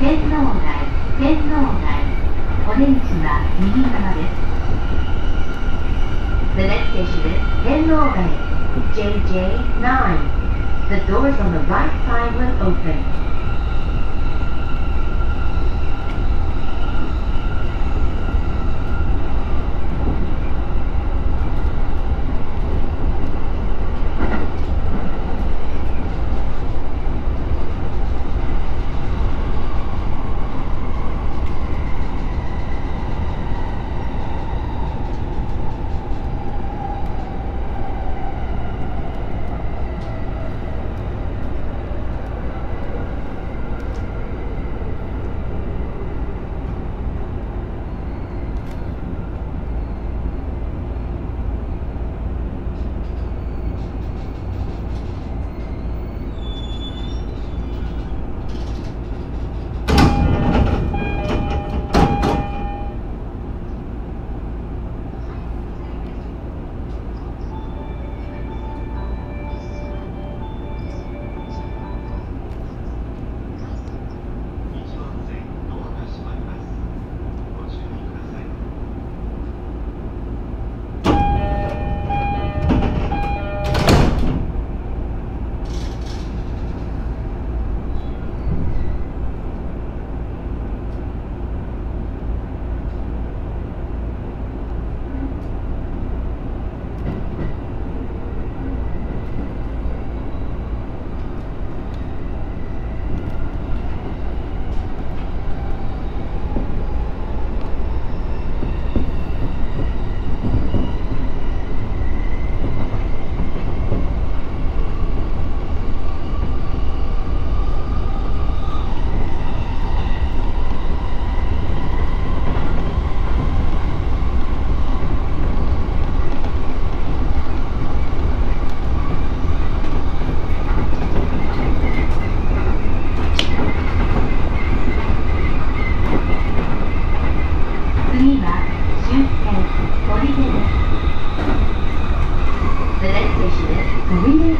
天皇台天皇台お出口は右側です The next station is 天皇台 JJ9 The doors on the right side will open.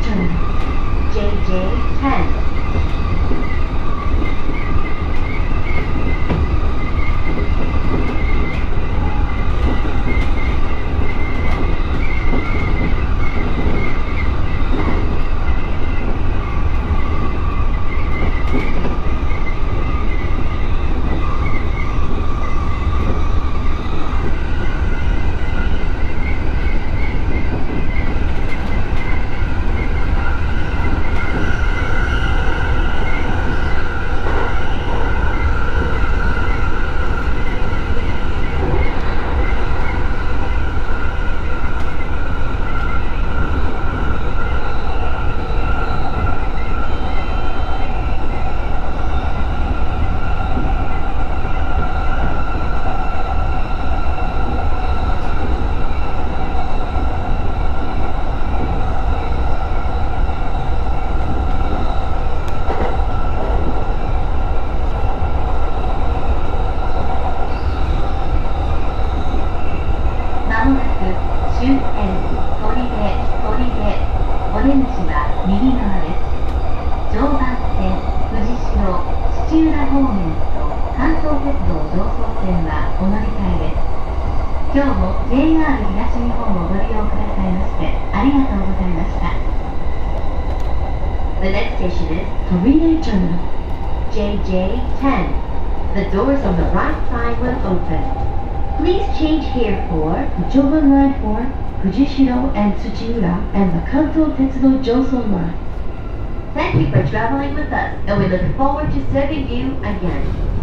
砦町 JJ10 道北線はお乗り換えです。今日も JR 東日本をご利用くださいましてありがとうございました。The next station is Korea Terminal. JJ10 The doors on the right side will open. Please change here for Joban Line for Fujishiro and Tsuchiura and the Kanto Tetsudo Joso Line Thank you for traveling with us and we look forward to serving you again.